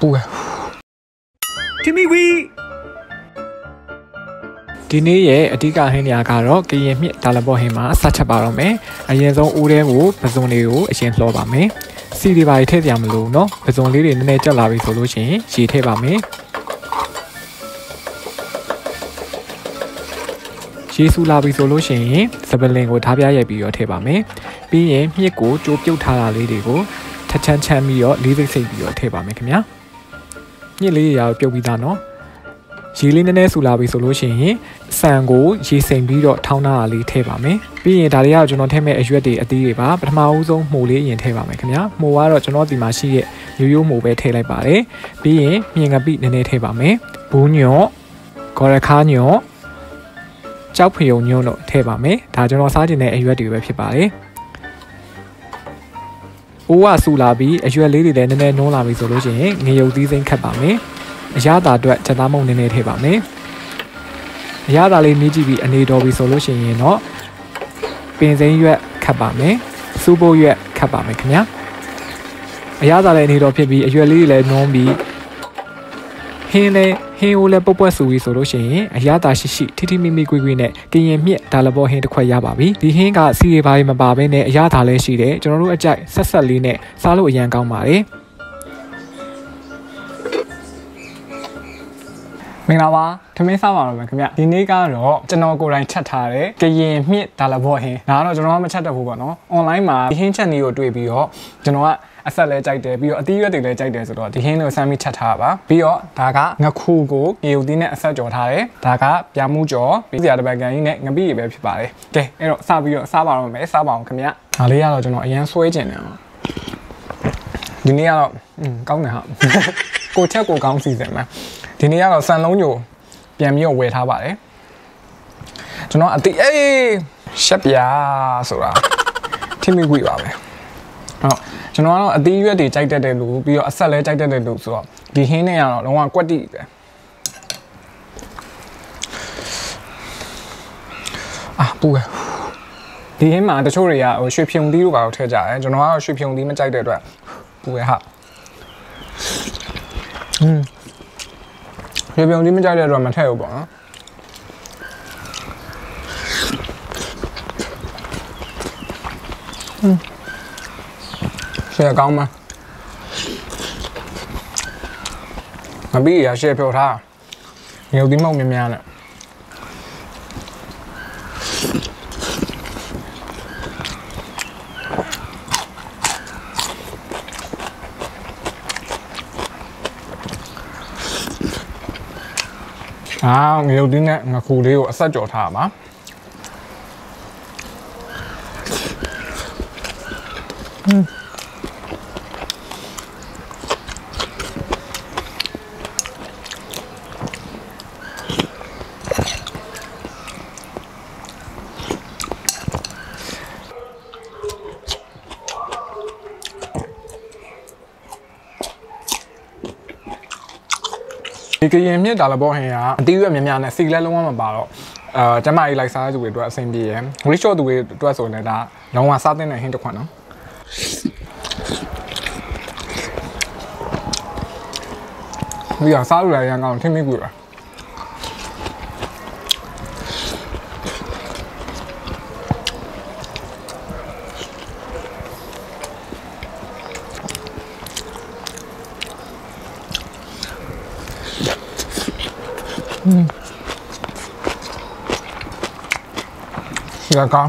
ပူရ တီမီဝီ ဒီနေ့ရဲ့အဓိကဟင်းနေရာကတော့ကရင်မြစ်ဒါလဘော့ဟင်းမှာဆက်ချက်ပါတော့မယ်အရင်ဆုံးဦးထဲကိုပစုံလေးကိုအရင်လှောပါမယ်စီဒီပါထည့်ကြမလို့เนาะပစုံလေးတွေနည်းနည်းကြက်လာပြီဆိုလို့ရှိရင်ရေထည့်ပါမယ်ရေဆူလာပြီဆိုလို့ရှိရင်စပလင်ကိုထားပြရိုက်ပြီးတော့ထည့်ပါမယ်ပြီးရင်မြစ်ကိုကြိုးပြုတ်ထားတာလေးတွေကိုထချမ်းချမ်းပြီးတော့လေးစိတ်စိတ်ပြီးတော့ထည့်ပါမယ်ခင်ဗျာ ညှစ်လေးရရာပြုတ်ပြီးသားနော်ရေလေးနည်းနည်းဆူလာပြီဆိုလို့ရှိရင်ဆန်ကိုရေစိမ်ပြီးတော့ထောင်းထားလေးထည့်ပါမယ်ပြီးရင်ဒါတွေကကျွန်တော်ထည့်မဲ့အရွက်တွေအသီးတွေပါပထမအဦးဆုံးမှုလေးရင်ထည့်ပါမယ်ခင်ဗျာမှုကတော့ကျွန်တော်ဒီမှာရှိရဲ့ရိုးရိုးမှုပဲထည့်လိုက်ပါတယ်ပြီးရင်မြင်ကပိနည်းနည်းထည့်ပါမယ်ဘူးညော့ဂေါ်ရခါညော့ကြောက်ဖျုံညွန့်တို့ထည့်ပါမယ်ဒါကျွန်တော်စားကျင်တဲ့အရွက်တွေပဲဖြစ်ပါတယ် အိုးကဆူလာပြီးအရွက်လေးတွေလည်းနည်းနည်းနှုံးလာပြီဆိုလို့ရှိရင်ငရုတ်သီးစိမ့်ခတ်ပါမယ်အရသာအတွက်ချက်သားမုံနည်းနည်းထည့်ပါမယ်အရသာလေးမြည်ကြည့်ပြီးအနေတော်ပြီဆိုလို့ရှိရင်တော့ပင်စိမ်းရွက်ခတ်ပါမယ်စူးပိုးရွက်ခတ်ပါမယ်ခင်ဗျာအရသာလည်းအနေတော်ဖြစ်ပြီးအရွက်လေးတွေလည်းနှုံးပြီးဟင်းလေး ဟင်းအိုးလည်းပုတ်ပွက်ဆူပြီးဆိုလို့ရှိရင်အရသာရှိရှိထိထိမိမိကွေးကွေးနဲ့ကရင်မြင့်ဒါလဘောဟင်းတစ်ခွက်ရပါပြီဒီဟင်းကစီရီပါးမပါဘဲနဲ့အရသာလည်းရှိတယ်ကျွန်တော်တို့အကြိုက်ဆက်ဆက်လေးနဲ့စားလို့အရန်ကောင်းပါတယ်မင်္ဂလာပါထမင်းစားပါတော့မယ်ခင်ဗျဒီနေ့ကတော့ကျွန်တော်ကိုယ်တိုင်ချက်ထားတဲ့ကရင်မြင့်ဒါလဘောဟင်းဒါကတော့ကျွန်တော်ကမချက်တတ်ဘူးပေါ့နော်အွန်လိုင်းမှာဒီဟင်းချက်နည်းကိုတွေ့ပြီးတော့ကျွန်တော်က အဆက်လဲကြိုက်တယ်ပြီးတော့အသီးရွက်တွေလည်းကြိုက်တယ်ဆိုတော့ဒီဟင်းလေးကိုစမ်းပြီးချက်ထားပါပြီးတော့ဒါကငခုကိုရေဦးသီးနဲ့အဆက်ကြော်ထားတယ်ဒါကပြာမှုကြော်ပြီးစရာတပတ်ကန်ကြီးနဲ့ငပိရေပဲဖြစ်ပါတယ်ကဲအဲ့တော့စပြီးတော့စားပါတော့မယ်စားပါအောင်ခင်ဗျဒါလေးကတော့ကျွန်တော်အရန်ဆွဲကျင်တယ်ဒီနေ့ကတော့อืมကောင်းတယ်ဟာကိုချက်ကိုကောင်းစီစဉ်မယ်ဒီနေ့ကတော့စံလုံးညိုပြန်ပြီးတော့ဝယ်ထားပါတယ်ကျွန်တော်အတိအေးရှက်ပြာဆိုတာထိမိခွေပါပဲဟု တ်ကျွန်တော်ကတော့အသီးရွက်တွေကြိုက်တတ်တယ်လို့ပြီးတော့အဆက်လဲကြိုက်တတ်တယ်လို့ဆိုတော့ဒီဟင်းနဲ့ကတော့လုံးဝကွက်တိပဲအာပူရဒီဟင်းမှာတချို့တွေကဟိုရွှေဖြုံသီးတို့ပါတော့ထည့်ကြတယ်ကျွန်တော်ကတော့ရွှေဖြုံသီးမကြိုက်တဲ့အတွက်ပူရဟာอืมရွှေဖြုံသီးမကြိုက်တဲ့အတွက်မထည့်ဘူးပေါ့နော်อืม ရှယ်ကောင်းမှာမပြီးရရှယ်ဖြော်ထားငုတ်သီးမောက်များများနဲ့အာငရုတ်သီးနဲ့ငခုလေးကိုအဆက်ကြော်ထားပါ ဒီကရင်မြစ်ဒါလဘောဟင်ကအတီးရွက်များများနဲ့စီလဲလုံးဝမပါတော့အာကျမကြီးလိုက်စားတဲ့သူတွေအတွက်အဆင်ပြေရယ်ဝီရှော့သူတွေအတွက်ဆိုရင်လည်းဒါလုံးဝစားတဲ့ဟင်းတစ်ခွက်နော်ဒီကစားလို့လည်းရန်ကောင်းထင်မိကူလား ဒီကကော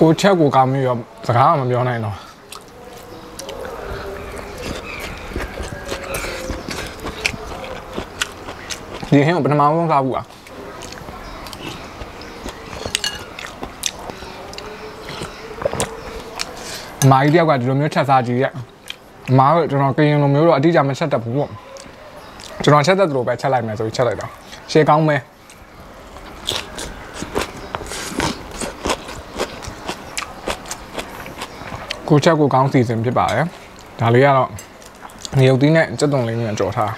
ကိုချက်ကိုကောင်းပြီးတော့စကားမပြောနိုင်တော့ဒီဟင်းကိုပထမဆုံးစားဘူးอ่ะမာကြီးတယောက်ကဒီလိုမျိုးချက်စားကြည့်ရက်မာကကျွန်တော်ကရင်လိုမျိုးတော့အတိအကျမချက်တတ်ဘူးပေါ့ကျွန်တော်ချက်တတ်သလိုပဲချက်လိုက်မယ်ဆိုပြီးချက်လိုက်တော့ရှေးကောင်းမယ် ကိုချက်ကိုကောင်းစီစဉ်ဖြစ်ပါတယ်ဒါလေးကတော့နေရုပ်သီးနဲ့စက်သွန်လေးနဲ့ကြော်ထား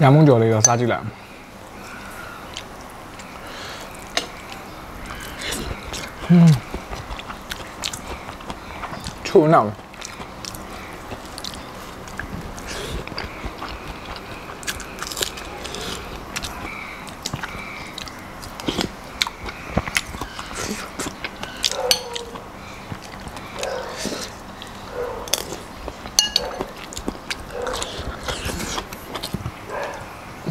ညမုံကြော်လေးတော့စားကြည့်လိုက်အောင်ဟွန်းချိုးနောက်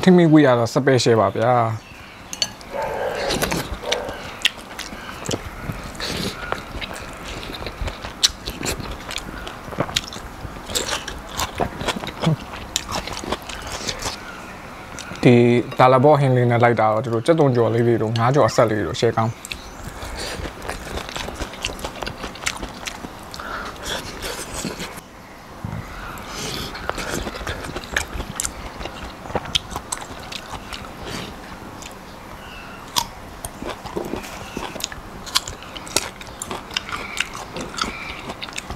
ထိမိဝီရတော့ special ပါဗျာဒီဒါလာဘောဟင်းလေးနဲ့လိုက်တာတော့ဒီလိုစက်သွန်ကြော်လေးတွေတို့ငါးကြော်အဆက်လေးတို့ရှယ်ကောင်း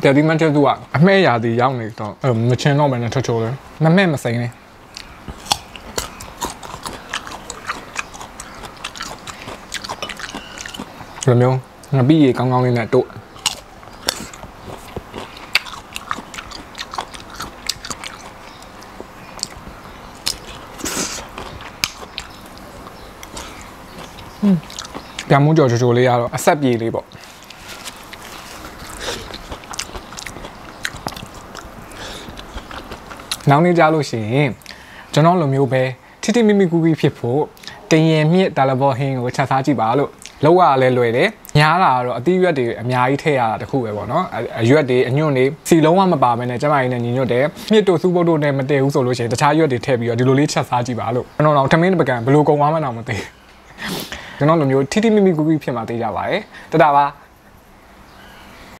တယ်ဒီမန်တဲ့သူကအမဲရာဒီရောက်နေတော့အဲ့မချင်တော့ဘဲနဲ့ထွက်ချိုးတယ်မမဲ့မစိမ့်နဲ့ဒီလိုမျိုးငါပြီးရေကောင်းကောင်းလေးနဲ့တို့ပြမှုကြော်ချိုချိုလေးရတော့အဆက်ပြေလေးပေါ့ နောက်နေ့ကြလို့ရှိရင်ကျွန်တော်လိုမျိုးပဲထိထိမိမိကူကူဖြစ်ဖို့ကရင်မြစ်တာလဘောဟင်းကိုချက်စားကြည့်ပါလို့လောက်ရလဲလွယ်တယ်ညားတာကတော့အသီးရွက်တွေအများကြီးထည့်ရတာတခုပဲပေါ့နော်အရွက်တွေအညွန့်တွေစီလုံးဝမပါမဲနဲ့ကျမကြီးနဲ့ညီညွတ်တယ်မြစ်တို့စူးပုတ်တို့နဲ့မတည့်ဘူးဆိုလို့ရှိရင်တခြားရွက်တွေထည့်ပြီးတော့ဒီလိုလေးချက်စားကြည့်ပါလို့ကျွန်တော်တော့ထမင်းပကံဘယ်လိုကုန်သွားမှန်းတော့မသိကျွန်တော်လိုမျိုးထိထိမိမိကူကူဖြစ်မှသိကြပါရဲ့တတာပါ